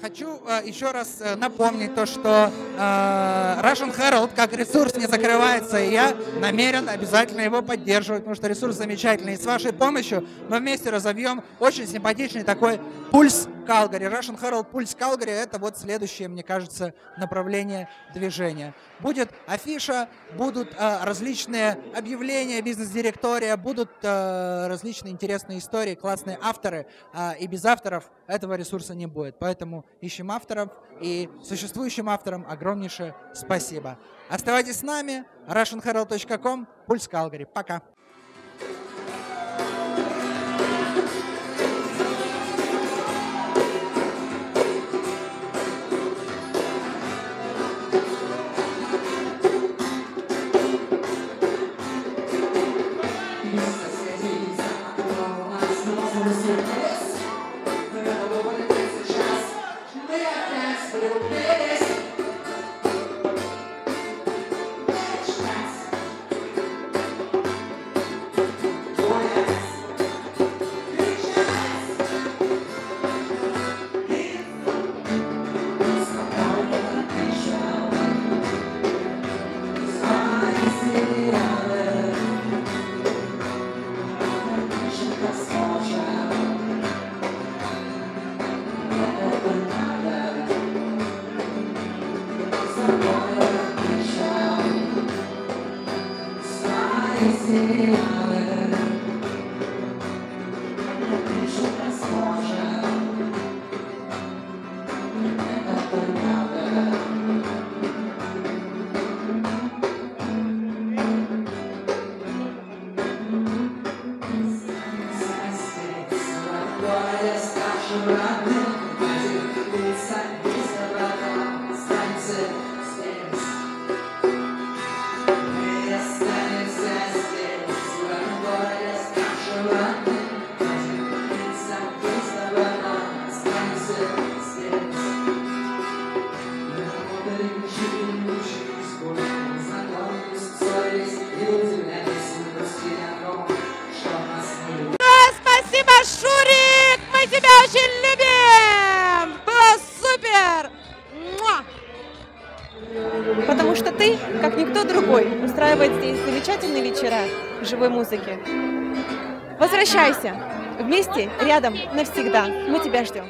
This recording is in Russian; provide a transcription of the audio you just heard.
Хочу э, еще раз э, напомнить то, что э, Russian Herald как ресурс не закрывается, и я намерен обязательно его поддерживать, потому что ресурс замечательный. И с вашей помощью мы вместе разовьем очень симпатичный такой пульс Калгари. Russian Herald пульс Калгари — это вот следующее, мне кажется, направление движения. Будет афиша, будут э, различные объявления бизнес-директория, будут э, различные интересные истории, классные авторы, э, и без авторов этого ресурса не будет. Поэтому ищем авторов, и существующим авторам огромнейшее спасибо. Оставайтесь с нами, russianherald.com, пульс Калгари. Пока. Спасибо, что ты, как никто другой, устраивает здесь замечательные вечера живой музыки. Возвращайся. Вместе, рядом, навсегда. Мы тебя ждем.